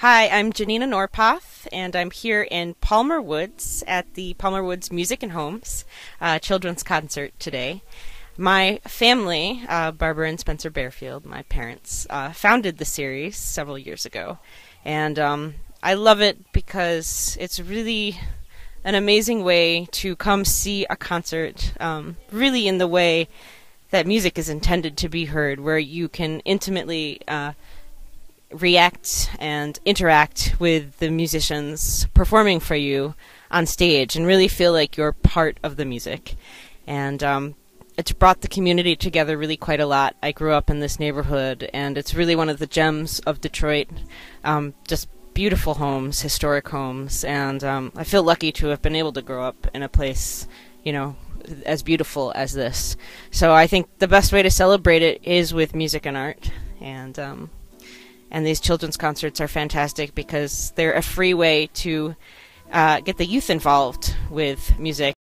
Hi, I'm Jannina Norpoth, and I'm here in Palmer Woods at the Palmer Woods Music in Homes uh, Children's Concert today. My family, uh, Barbara and Spencer Bearfield, my parents, uh, founded the series several years ago, and um, I love it because it's really an amazing way to come see a concert, um, really in the way that music is intended to be heard, where you can intimately uh, react and interact with the musicians performing for you on stage and really feel like you're part of the music. And um, it's brought the community together really quite a lot. I grew up in this neighborhood, and it's really one of the gems of Detroit. Um, just beautiful homes, historic homes, and um, I feel lucky to have been able to grow up in a place, you know, as beautiful as this. So I think the best way to celebrate it is with music and art, and um, and these children's concerts are fantastic because they're a free way to uh, get the youth involved with music